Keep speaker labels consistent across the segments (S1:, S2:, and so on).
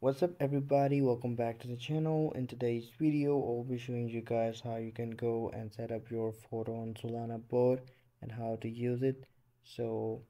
S1: what's up everybody? Welcome back to the channel. In today's video i'll be showing you guys how you can go and set up your photon solana bot and how to use it. So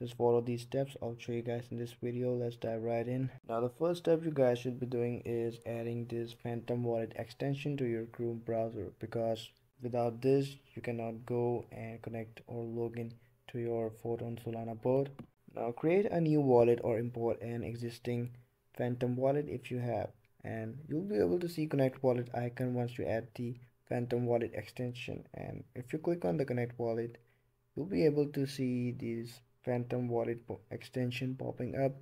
S1: just follow these steps. I'll show you guys in this video. Let's dive right in. Now the first step you guys should be doing is adding this phantom wallet extension to your chrome browser because without this you cannot go and connect or log in to your photon solana bot now create a new wallet or import an existing phantom wallet if you have. And you'll be able to see connect wallet icon once you add the phantom wallet extension. And if you click on the connect wallet you'll be able to see this phantom wallet extension popping up.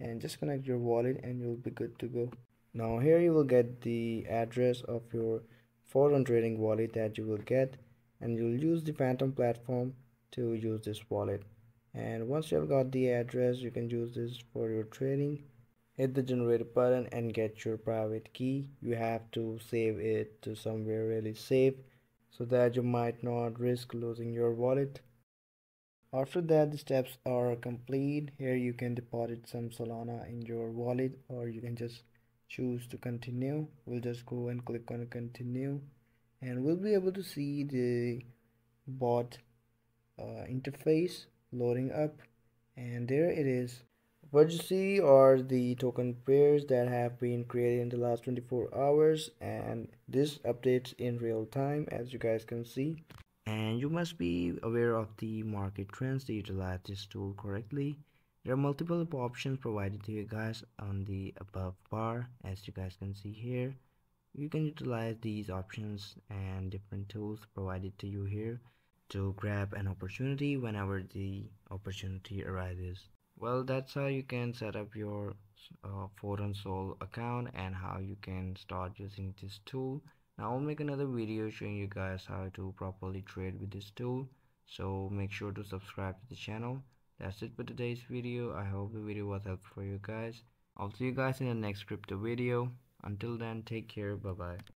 S1: And just connect your wallet and you'll be good to go. Now here you will get the address of your photon trading wallet that you will get. And you'll use the phantom platform to use this wallet. And once you have got the address you can use this for your trading hit the generate button and get your private key. You have to save it to somewhere really safe so that you might not risk losing your wallet. After that the steps are complete. Here you can deposit some solana in your wallet or you can just choose to continue. We'll just go and click on continue and we'll be able to see the bot uh, interface loading up and there it is what you see are the token pairs that have been created in the last 24 hours and this updates in real time as you guys can see. And you must be aware of the market trends to utilize this tool correctly. There are multiple options provided to you guys on the above bar as you guys can see here. You can utilize these options and different tools provided to you here to grab an opportunity whenever the opportunity arises well that's how you can set up your uh, Sol account and how you can start using this tool. Now I'll make another video showing you guys how to properly trade with this tool. So make sure to subscribe to the channel. That's it for today's video. I hope the video was helpful for you guys. I'll see you guys in the next crypto video. Until then take care. Bye bye